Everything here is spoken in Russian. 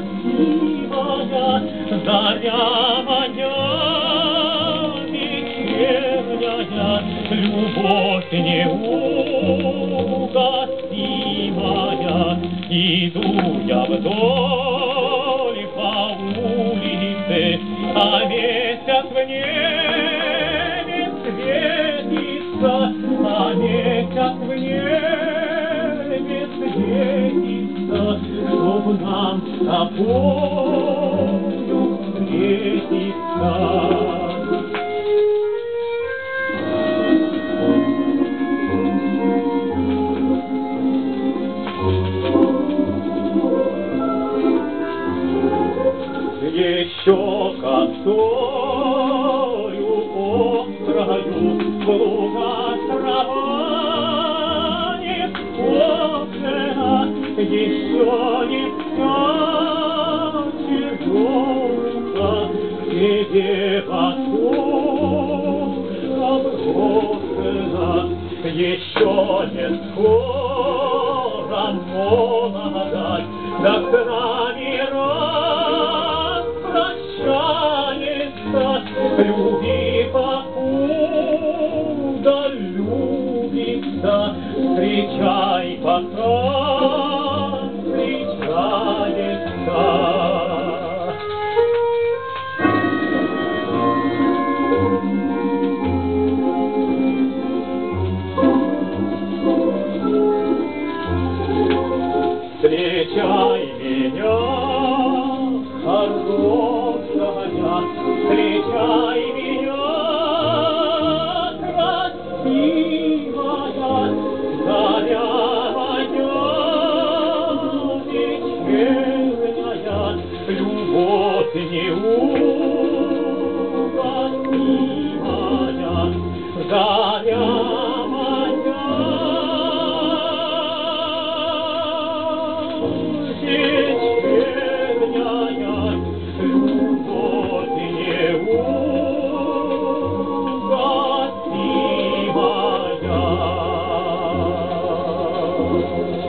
красивая, заря моя вечерняя, любовь неугасимая. Иду я вдоль по улице, а месяц в небе светится, чтоб нам с тобою встретиться. Еще косою острою Луга Еще не черемуха, Где потом обросена, Еще не скоро молодать, Да Встречай меня, орлов шагая, Встречай меня, красивая, Заря моя. Вечерняя, Любовь не угасимая, Lord.